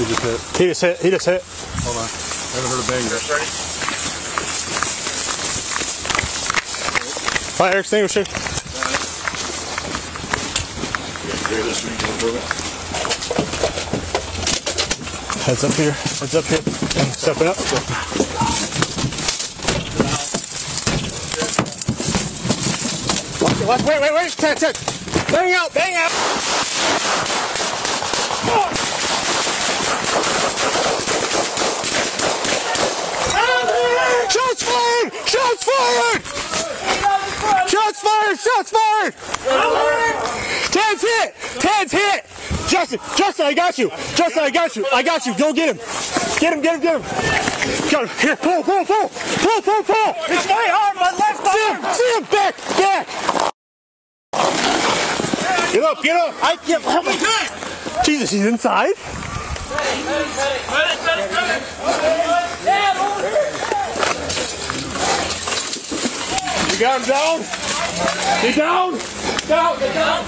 He just hit. He just hit. He just hit. Hold on. I haven't heard a bang yet. Ready? Fire extinguisher. Clear this week, we'll prove it. Heads up here. Heads up here. Stepping up. Watch, watch, wait, wait, wait. Ted, Ted. Bang out, bang out. Shots fired! Shots fired! Shots fired! Shots fired! Ted's hit! Ted's hit! Justin, Justin, I got you. Justin, I got you. I got you. Go get him. Get him, get him, get him. Got him. Here, pull, pull, pull. Pull, pull, pull. It's my arm, my left arm. See him, see him. Back, back. Get up, get up. I can't help me. Jesus, he's inside? You got him down? Get down? Down, get down.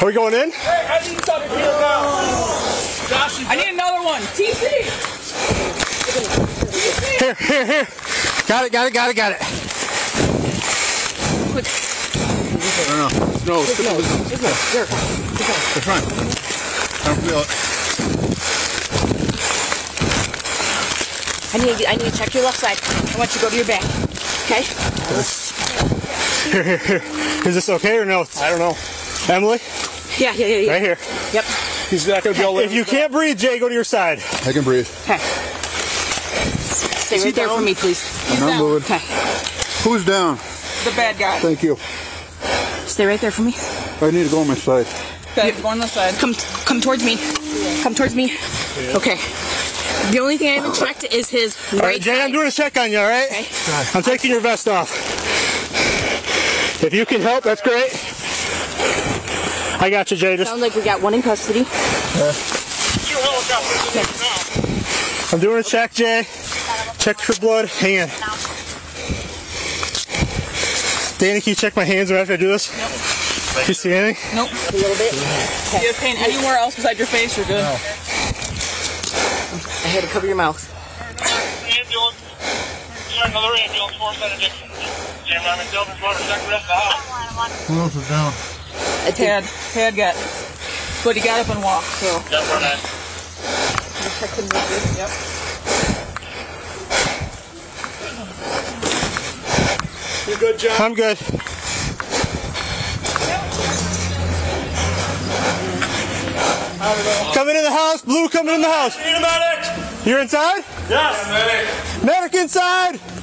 Are we going in? I need something here now. Josh, I need another one. TC. Here, here, here. Got it, got it, got it, got it. No, no. No, it's the front. I don't feel it. I need, I need to check your left side. I want you to go to your back. Okay? Here, here, here. Is this okay or no? I don't know. Emily, Yeah, yeah, yeah, yeah. right here. Yep. He's not gonna be able to. If you can't breathe, Jay, go to your side. I can breathe. Okay. Stay right there for me, please. I'm not moving. Okay. Who's down? the bad guy. Thank you. Stay right there for me. I need to go on my side. Okay, go on the side. Come, come towards me. Come towards me. Okay. The only thing I haven't checked is his right All right, right Jay, I'm doing a check on you. All right. Okay. I'm taking your vest off. If you can help, that's great. I got you, Jay. Just Sounds like we got one in custody. Yeah. I'm doing a check, Jay. Check for blood. Hang on. Danny, can you check my hands right after I do this? Nope. You see anything? Nope. A little bit. If you have pain anywhere else beside your face, you're good. I had to cover your mouth. ambulance. Another ambulance, force that addiction. Jam Ryan McDelvin's water check the rest of the house. Who else is down? I Tad, Tad got, but he got up and walked. So Yep, we're nine. yep. You good, John? I'm good. Coming in the house. Blue coming in the house. Need a medic! You're inside? Yes! Medic! Medic inside.